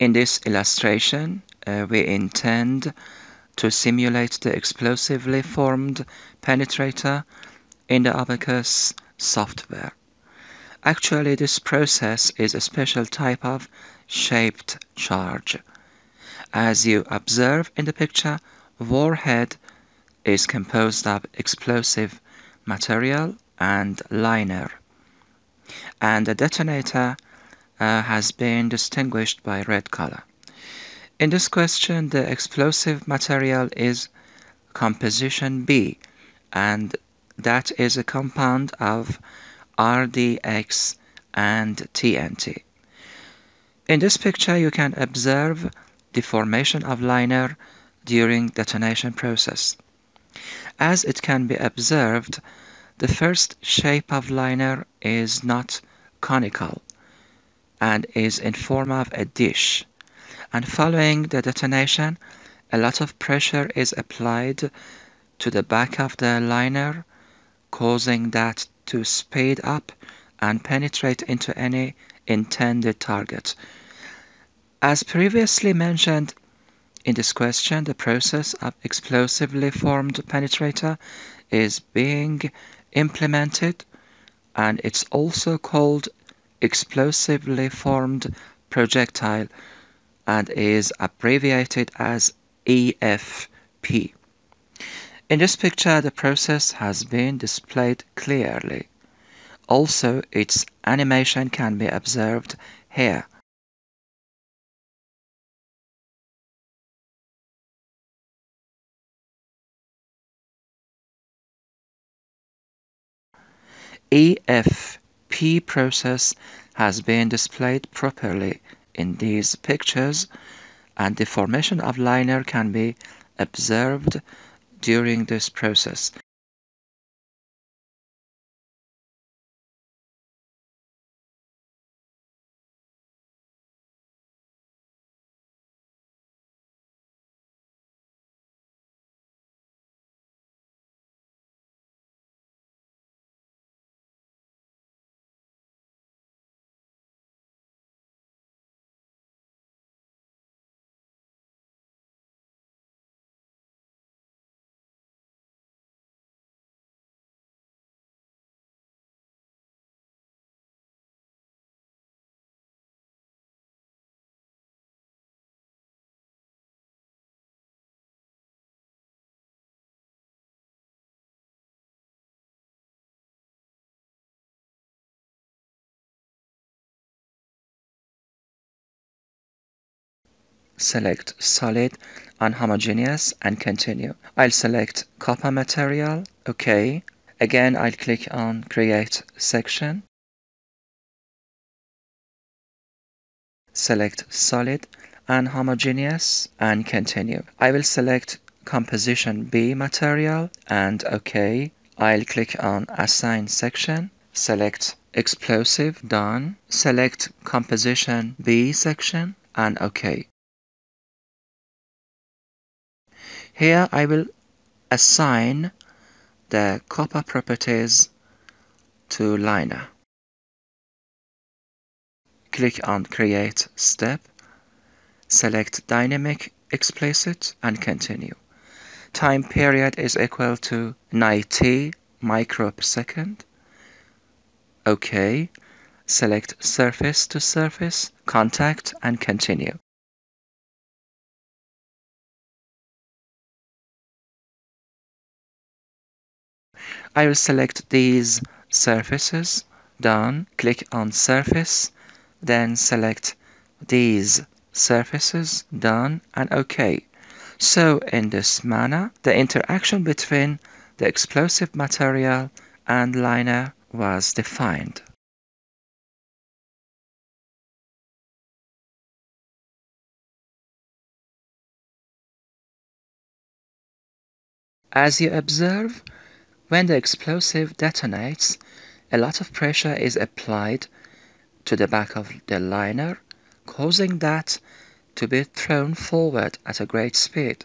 In this illustration, uh, we intend to simulate the explosively formed penetrator in the Abaqus software. Actually, this process is a special type of shaped charge. As you observe in the picture, warhead is composed of explosive material and liner. And the detonator uh, has been distinguished by red color. In this question, the explosive material is composition B, and that is a compound of RDX and TNT. In this picture, you can observe the formation of liner during detonation process. As it can be observed, the first shape of liner is not conical and is in form of a dish and following the detonation a lot of pressure is applied to the back of the liner causing that to speed up and penetrate into any intended target. As previously mentioned in this question, the process of explosively formed penetrator is being implemented and it's also called explosively formed projectile and is abbreviated as EFP. In this picture, the process has been displayed clearly. Also, its animation can be observed here. EFP process has been displayed properly in these pictures and the formation of liner can be observed during this process. Select solid unhomogeneous and continue. I'll select copper material, OK. Again, I'll click on create section. Select solid unhomogeneous and continue. I will select composition B material and OK. I'll click on assign section, select explosive, done. Select composition B section and OK. Here I will assign the copper properties to liner. Click on create step, select dynamic explicit and continue. Time period is equal to 90 microseconds. OK. Select surface to surface, contact and continue. I will select these surfaces, done, click on surface, then select these surfaces, done, and OK. So in this manner, the interaction between the explosive material and liner was defined. As you observe, when the explosive detonates, a lot of pressure is applied to the back of the liner, causing that to be thrown forward at a great speed.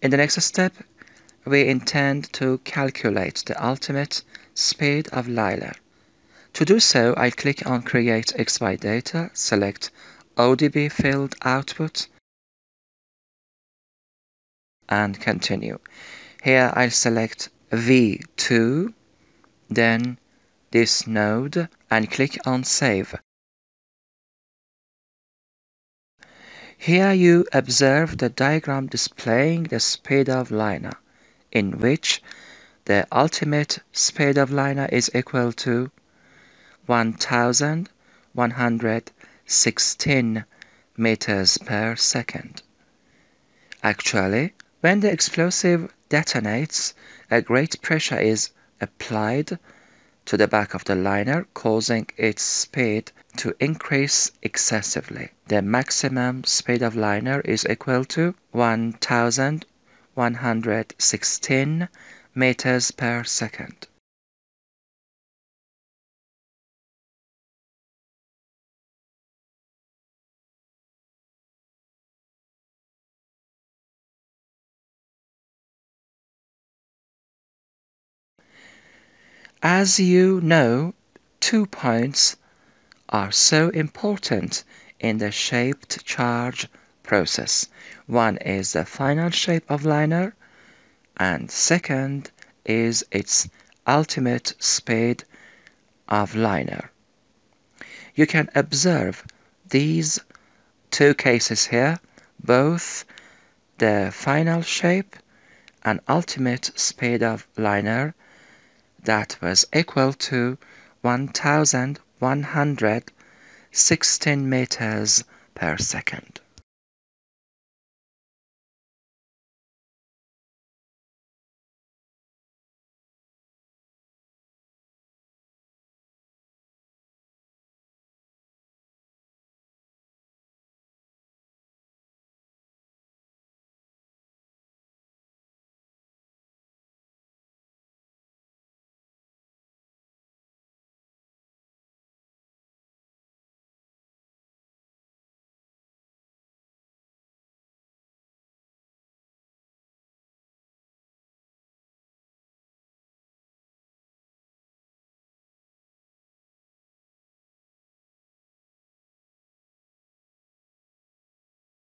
In the next step, we intend to calculate the ultimate speed of LINER. To do so, I click on Create XY Data, select ODB field output, and continue. Here I'll select V2, then this node, and click on Save. Here you observe the diagram displaying the speed of LINER, in which the ultimate speed of LINER is equal to 1116 meters per second. Actually, when the explosive detonates, a great pressure is applied to the back of the liner, causing its speed to increase excessively. The maximum speed of liner is equal to 1116 meters per second. As you know, two points are so important in the shaped charge process. One is the final shape of liner and second is its ultimate speed of liner. You can observe these two cases here, both the final shape and ultimate speed of liner that was equal to 1116 meters per second.